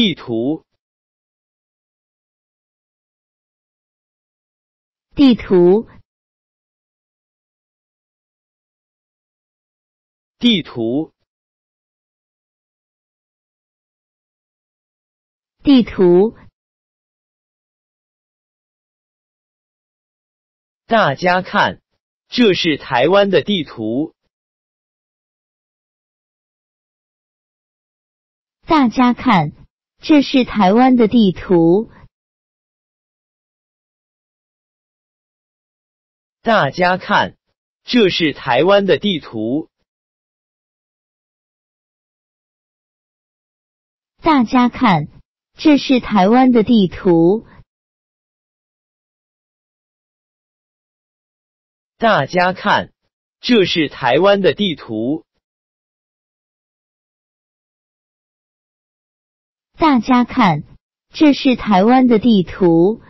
地图，地图，地图，地图，大家看，这是台湾的地图。大家看，这是台湾的地图。大家看，这是台湾的地图。大家看，这是台湾的地图。大家看，这是台湾的地图。大家看，这是台湾的地图。